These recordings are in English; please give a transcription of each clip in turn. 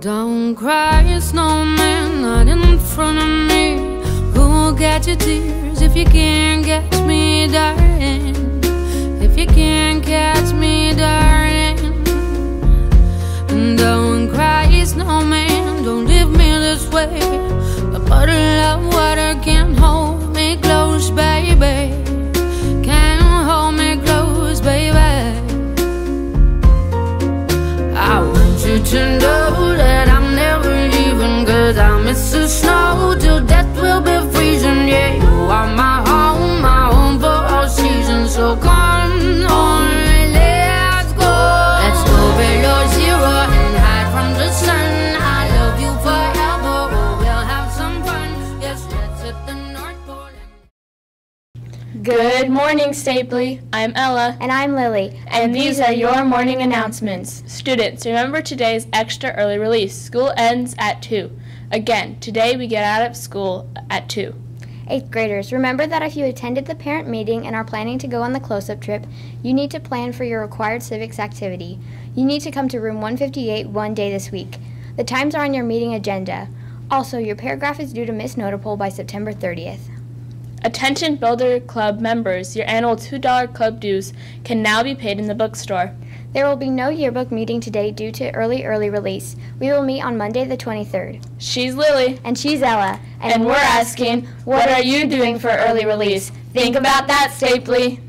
Don't cry, snowman, not in front of me. Who'll get your tears if you can't catch me, darling? Good morning, Stapley. I'm Ella, And I'm Lily. and these are your morning announcements. Students, remember today's extra early release. School ends at 2. Again, today we get out of school at 2. Eighth graders, remember that if you attended the parent meeting and are planning to go on the close up trip, you need to plan for your required civics activity. You need to come to room 158 one day this week. The times are on your meeting agenda. Also, your paragraph is due to Miss Notable by September 30th. Attention Builder Club members, your annual $2 club dues can now be paid in the bookstore. There will be no yearbook meeting today due to early, early release. We will meet on Monday the 23rd. She's Lily, And she's Ella. and we're asking, what are you doing for early release? Think about that, Stapley.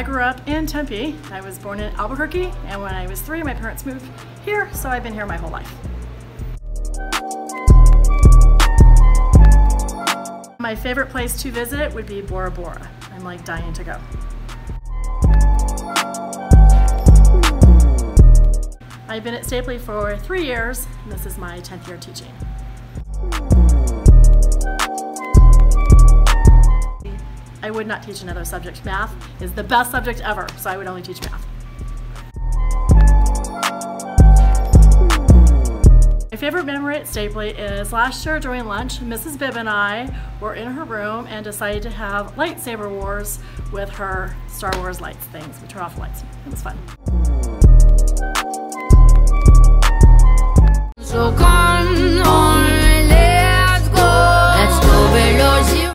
I grew up in Tempe. I was born in Albuquerque, and when I was three, my parents moved here, so I've been here my whole life. My favorite place to visit would be Bora Bora. I'm like dying to go. I've been at Stapley for three years, and this is my 10th year teaching. I would not teach another subject. Math is the best subject ever, so I would only teach math. My favorite memory at Stapley is last year during lunch, Mrs. Bibb and I were in her room and decided to have lightsaber wars with her Star Wars lights things. We turn off lights. It was fun. So